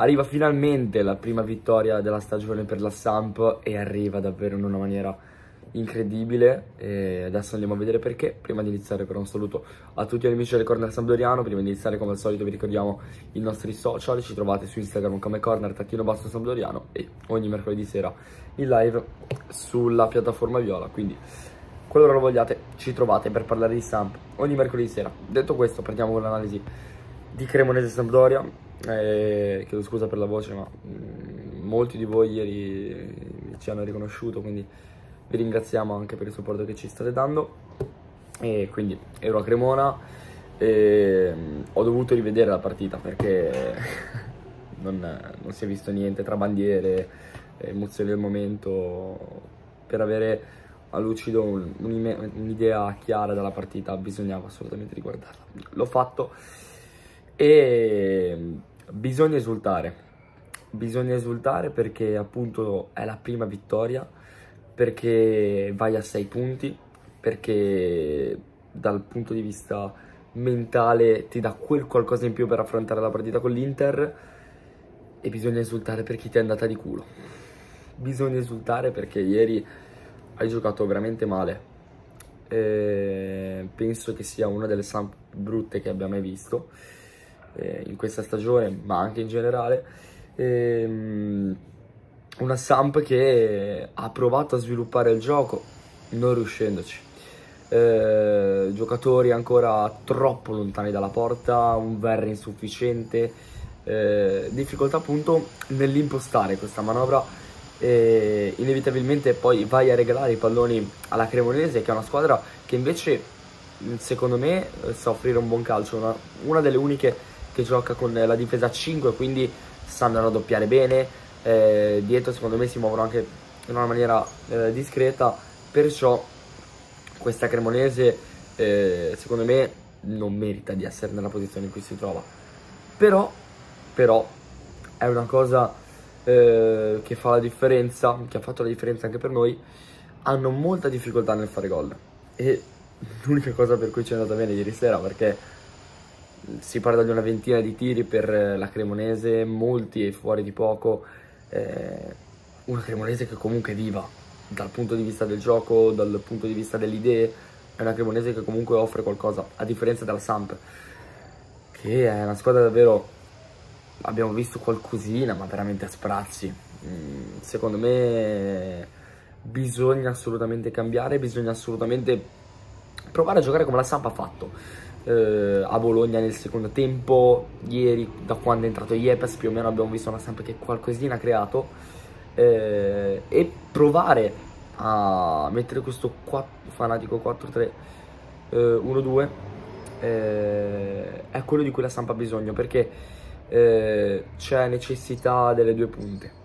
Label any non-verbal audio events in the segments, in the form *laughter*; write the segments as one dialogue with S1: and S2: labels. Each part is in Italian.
S1: Arriva finalmente la prima vittoria della stagione per la Samp e arriva davvero in una maniera incredibile. E adesso andiamo a vedere perché. Prima di iniziare però un saluto a tutti gli amici del Corner Sampdoriano. Prima di iniziare come al solito vi ricordiamo i nostri social. Ci trovate su Instagram come Corner Tattino Basso Sampdoriano e ogni mercoledì sera in live sulla piattaforma Viola. Quindi qualora lo vogliate ci trovate per parlare di Samp ogni mercoledì sera. Detto questo partiamo con l'analisi di Cremonese Sampdoria eh, chiedo scusa per la voce ma mm, molti di voi ieri ci hanno riconosciuto quindi vi ringraziamo anche per il supporto che ci state dando. E quindi ero a Cremona e mm, ho dovuto rivedere la partita perché *laughs* non, non si è visto niente tra bandiere, emozioni del momento per avere a lucido un'idea chiara della partita bisognava assolutamente riguardarla. L'ho fatto e bisogna esultare bisogna esultare perché appunto è la prima vittoria perché vai a 6 punti, perché dal punto di vista mentale ti dà quel qualcosa in più per affrontare la partita con l'Inter e bisogna esultare per chi ti è andata di culo. Bisogna esultare perché ieri hai giocato veramente male. E penso che sia una delle samp brutte che abbia mai visto eh, in questa stagione, ma anche in generale. E, una Samp che ha provato a sviluppare il gioco non riuscendoci. Eh, giocatori ancora troppo lontani dalla porta, un Verri insufficiente, eh, difficoltà appunto nell'impostare questa manovra e inevitabilmente poi vai a regalare i palloni alla Cremonese che è una squadra che invece secondo me sa offrire un buon calcio, una, una delle uniche che gioca con la difesa a 5 quindi sanno raddoppiare bene, eh, dietro secondo me si muovono anche in una maniera eh, discreta, perciò questa Cremonese eh, secondo me non merita di essere nella posizione in cui si trova. Però, però è una cosa eh, che fa la differenza, che ha fatto la differenza anche per noi, hanno molta difficoltà nel fare gol. E *laughs* l'unica cosa per cui ci è andata bene ieri sera, perché si parla di una ventina di tiri per la Cremonese, molti fuori di poco, eh, una Cremonese che comunque è viva dal punto di vista del gioco, dal punto di vista delle idee, è una Cremonese che comunque offre qualcosa, a differenza della Samp, che è una squadra davvero, abbiamo visto qualcosina, ma veramente a sprazzi. Mm, secondo me bisogna assolutamente cambiare, bisogna assolutamente provare a giocare come la Samp ha fatto eh, a Bologna nel secondo tempo. Ieri, da quando è entrato Iepes, più o meno abbiamo visto una stampa che qualcosina ha creato. Eh, e provare a mettere questo 4, fanatico 4-3-1-2 eh, è quello di cui la stampa ha bisogno perché eh, c'è necessità delle due punte.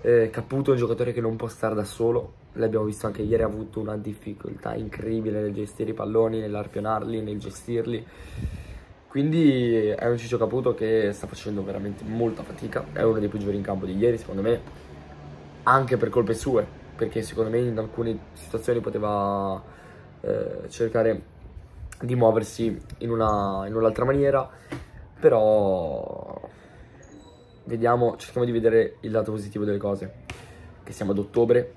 S1: Eh, Caputo è un giocatore che non può stare da solo, l'abbiamo visto anche ieri, ha avuto una difficoltà incredibile nel gestire i palloni, nell'arpionarli, nel gestirli. Quindi è un Ciccio Caputo che sta facendo veramente molta fatica, è uno dei peggiori in campo di ieri secondo me, anche per colpe sue, perché secondo me in alcune situazioni poteva eh, cercare di muoversi in, una, in un'altra maniera, però vediamo, cerchiamo di vedere il lato positivo delle cose, che siamo ad ottobre,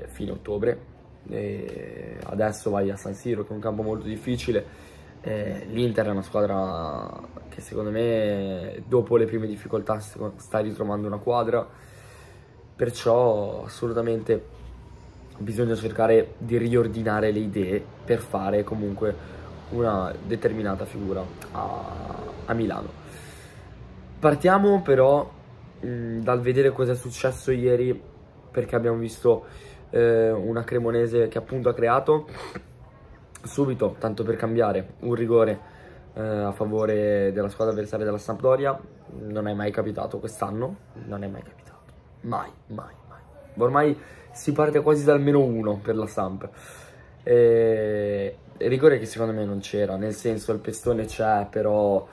S1: eh, fine ottobre, e adesso vai a San Siro che è un campo molto difficile, eh, l'Inter è una squadra che secondo me dopo le prime difficoltà sta ritrovando una quadra, perciò assolutamente bisogna cercare di riordinare le idee per fare comunque una determinata figura a, a Milano. Partiamo però mh, dal vedere cosa è successo ieri perché abbiamo visto eh, una Cremonese che appunto ha creato subito, tanto per cambiare, un rigore eh, a favore della squadra avversaria della Sampdoria. Non è mai capitato quest'anno, non è mai capitato. Mai, mai, mai. Ormai si parte quasi dal meno uno per la Samp. E... Rigore che secondo me non c'era, nel senso il pestone c'è, però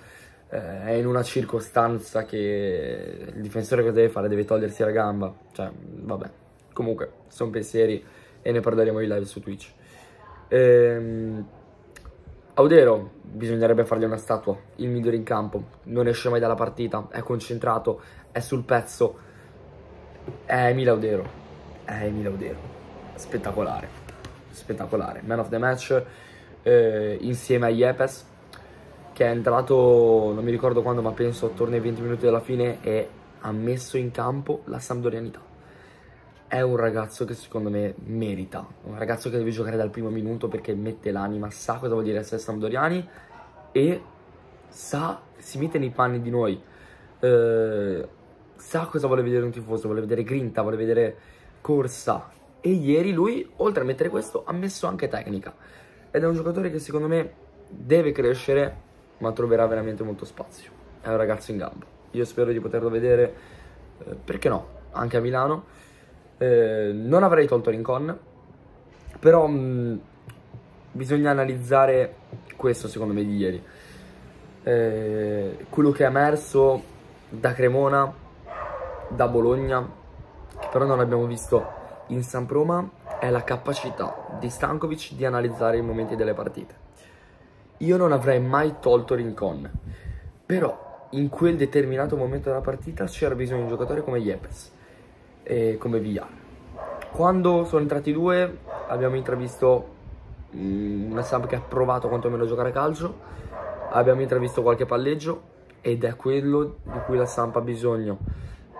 S1: eh, è in una circostanza che il difensore cosa deve fare? Deve togliersi la gamba. Cioè, vabbè. Comunque, sono pensieri e ne parleremo in live su Twitch. Ehm, Audero, bisognerebbe fargli una statua, il migliore in campo, non esce mai dalla partita, è concentrato, è sul pezzo, è Emile Audero, è Emile Audero, spettacolare, spettacolare, man of the match eh, insieme a Yepes che è entrato, non mi ricordo quando, ma penso attorno ai 20 minuti dalla fine e ha messo in campo la Sampdorianità è un ragazzo che secondo me merita, un ragazzo che deve giocare dal primo minuto perché mette l'anima, sa cosa vuol dire essere sampdoriani e sa, si mette nei panni di noi, eh, sa cosa vuole vedere un tifoso, vuole vedere grinta, vuole vedere corsa. E ieri lui, oltre a mettere questo, ha messo anche tecnica. Ed è un giocatore che secondo me deve crescere ma troverà veramente molto spazio, è un ragazzo in gamba, io spero di poterlo vedere, eh, perché no, anche a Milano eh, non avrei tolto Rincon, però mh, mm, bisogna analizzare questo secondo me di ieri. Eh, quello che è emerso da Cremona, da Bologna, che però non abbiamo visto in San Proma, è la capacità di Stankovic di analizzare i momenti delle partite. Io non avrei mai tolto Rincon, però in quel determinato momento della partita c'era bisogno di un giocatore come Yepes e come via. Quando sono entrati due abbiamo intravisto mm, una Samp che ha provato quantomeno a giocare a calcio, abbiamo intravisto qualche palleggio ed è quello di cui la Samp ha bisogno.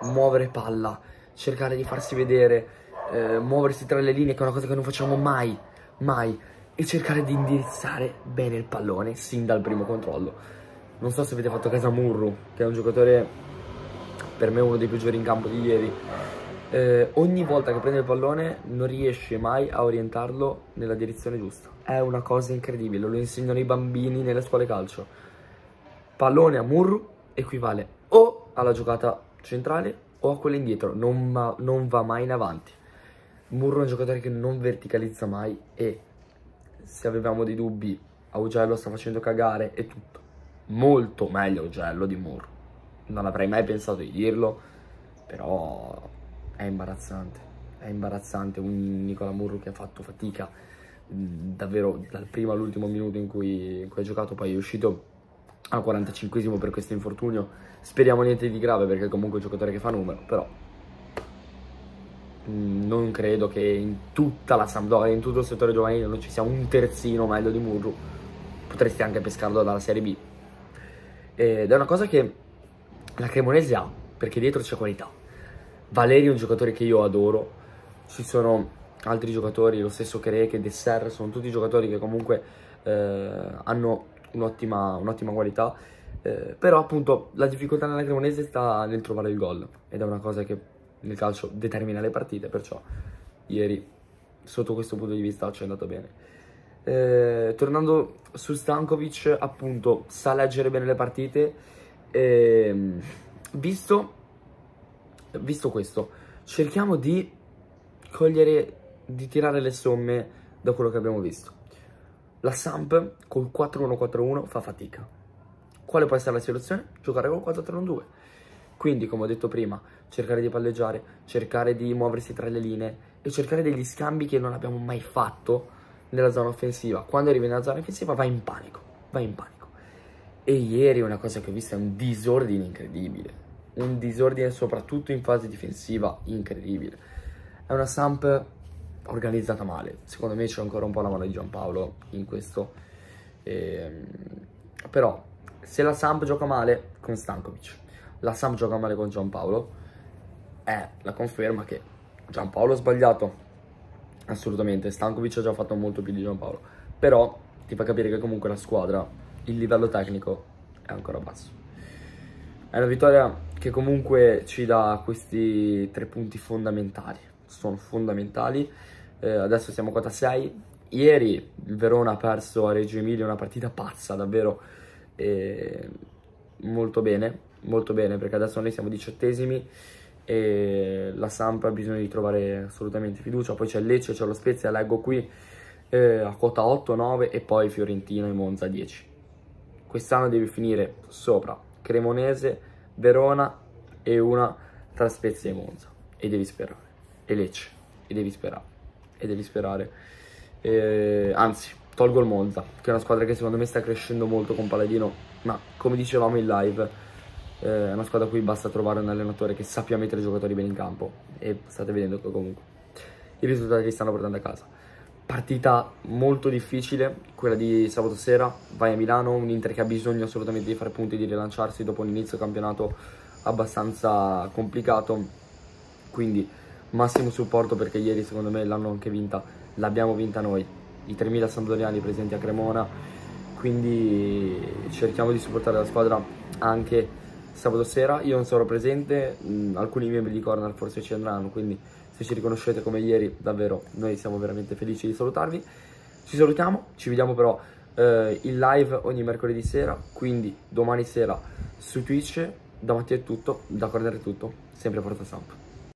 S1: Muovere palla, cercare di farsi vedere, eh, muoversi tra le linee che è una cosa che non facciamo mai, mai, e cercare di indirizzare bene il pallone sin dal primo controllo. Non so se avete fatto caso a Murru, che è un giocatore per me uno dei peggiori in campo di ieri, eh, ogni volta che prende il pallone non riesce mai a orientarlo nella direzione giusta. È una cosa incredibile, lo insegnano i bambini nelle scuole calcio. Pallone a Murru equivale o alla giocata centrale o a quella indietro, non, ma, non va mai in avanti. Murru è un giocatore che non verticalizza mai e se avevamo dei dubbi, Augello sta facendo cagare e tutto. Molto meglio Augello di Murru. Non avrei mai pensato di dirlo, però è imbarazzante, è imbarazzante un Nicola Murru che ha fatto fatica davvero dal primo all'ultimo minuto in cui, in cui ha giocato, poi è uscito al 45esimo per questo infortunio, speriamo niente di grave perché è comunque un giocatore che fa numero, però non credo che in tutta la Sampdoria, in tutto il settore giovanile non ci sia un terzino meglio di Murru, potresti anche pescarlo dalla Serie B. Ed è una cosa che la Cremonese ha, perché dietro c'è qualità Valeri è un giocatore che io adoro, ci sono altri giocatori, lo stesso Kereke, Desser, sono tutti giocatori che comunque eh, hanno un'ottima, un qualità, eh, però appunto la difficoltà nella Cremonese sta nel trovare il gol ed è una cosa che nel calcio determina le partite, perciò ieri sotto questo punto di vista ci è andato bene. Eh, tornando su Stankovic, appunto, sa leggere bene le partite, ehm, visto visto questo, cerchiamo di cogliere, di tirare le somme da quello che abbiamo visto. La Samp col 4-1-4-1 fa fatica. Quale può essere la soluzione? Giocare col 4-3-1-2. Quindi, come ho detto prima, cercare di palleggiare, cercare di muoversi tra le linee e cercare degli scambi che non abbiamo mai fatto nella zona offensiva. Quando arrivi nella zona offensiva vai in panico, vai in panico. E ieri una cosa che ho visto è un disordine incredibile un disordine soprattutto in fase difensiva incredibile. È una Samp organizzata male, secondo me c'è ancora un po' la mano di Giampaolo in questo. Ehm, però se la Samp gioca male con Stankovic, la Samp gioca male con Giampaolo, è la conferma che Giampaolo ha sbagliato, assolutamente, Stankovic ha già fatto molto più di Giampaolo, però ti fa capire che comunque la squadra, il livello tecnico è ancora basso. È una vittoria che comunque ci dà questi tre punti fondamentali, sono fondamentali. Eh, adesso siamo quota 6. Ieri il Verona ha perso a Reggio Emilia una partita pazza, davvero eh, molto bene, molto bene perché adesso noi siamo diciottesimi e la Samp ha bisogno di trovare assolutamente fiducia. Poi c'è Lecce, c'è lo Spezia, leggo qui eh, a quota 8, 9 e poi Fiorentino e Monza 10. Quest'anno devi finire sopra Cremonese, Verona e una tra Spezia e Monza. E devi sperare. E Lecce. E devi sperare. E devi sperare. E, anzi, tolgo il Monza, che è una squadra che secondo me sta crescendo molto con Paladino, ma come dicevamo in live, eh, è una squadra a cui basta trovare un allenatore che sappia mettere i giocatori bene in campo e state vedendo che comunque i risultati che stanno portando a casa. Partita molto difficile, quella di sabato sera, vai a Milano, un Inter che ha bisogno assolutamente di fare punti di rilanciarsi dopo un inizio campionato abbastanza complicato, quindi massimo supporto perché ieri secondo me l'hanno anche vinta, l'abbiamo vinta noi, i 3.000 sampdoriani presenti a Cremona, quindi cerchiamo di supportare la squadra anche sabato sera, io non sarò presente, mh, alcuni membri di Cornell forse ci andranno, quindi se ci riconoscete come ieri, davvero noi siamo veramente felici di salutarvi. Ci salutiamo, ci vediamo però eh, in live ogni mercoledì sera, quindi domani sera su Twitch. Da Mattia è tutto, da Corner è tutto, sempre Porta Samp.